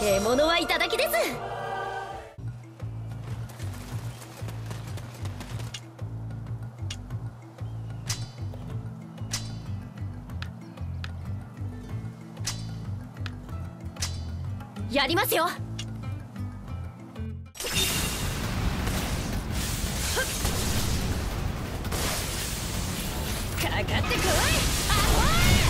獲物はいただきです。やりますよ。かかってこい。アホい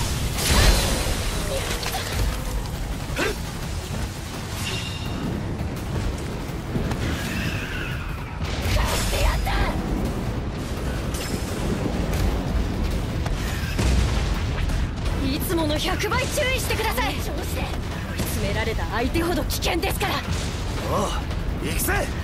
100倍注意してください。追い詰められた相手ほど危険ですから。おう行くぜ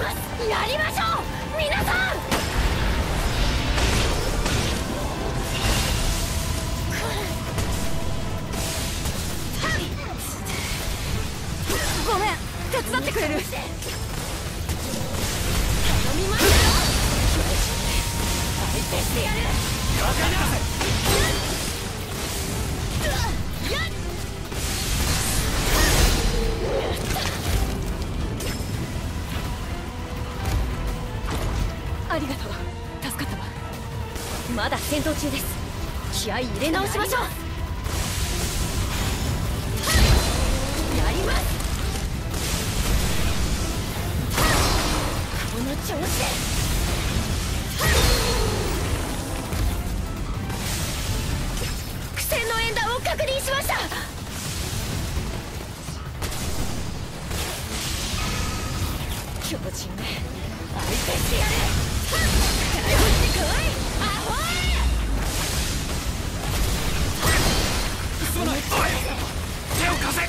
ますやりましょう皆さん。ごめん。手伝ってくれる。頼みますよ相手してやる。やっまだ戦闘中です。気合い入れ直しましょう。やります。この調子。で苦戦の演弾を確認しました。強靭め。相手してやる。すまない手を貸せ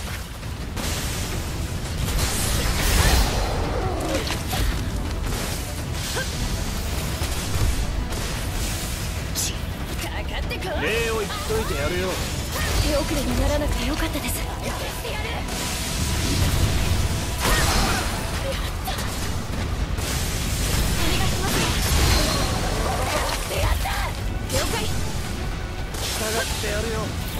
かかってこい礼を言っといてやるよ手遅れにならなくてよかったですやるお願いしますやった了解従ってやるよ。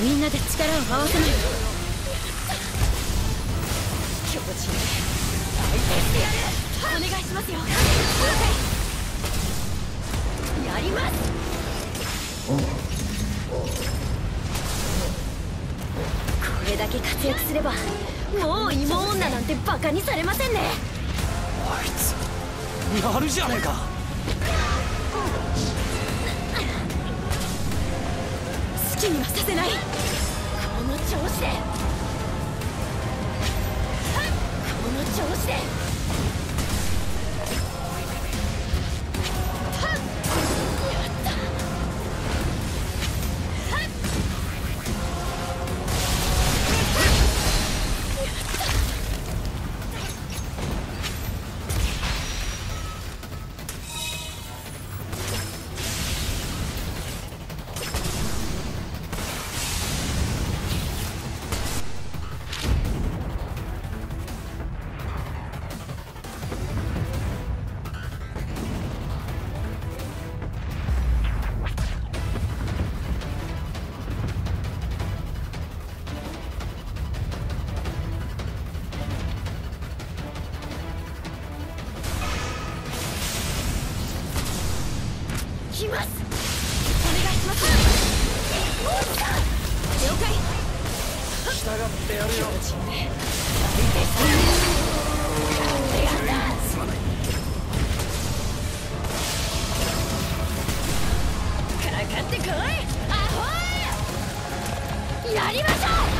みんなで力を合わせない。強靭相手してやるお願いしますよ。やります。これだけ活躍すればもう芋女なんてバカにされませんね。あいつやるじゃねえか。きにはさせない。きますお願いします。了解従ってやるよ気持ちいいね相手してやるやったすまないかかってやりましょう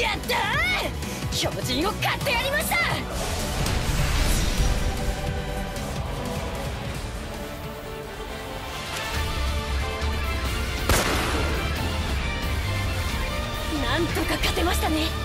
やったー。強靭を買ってやりました。なんとか勝てましたね。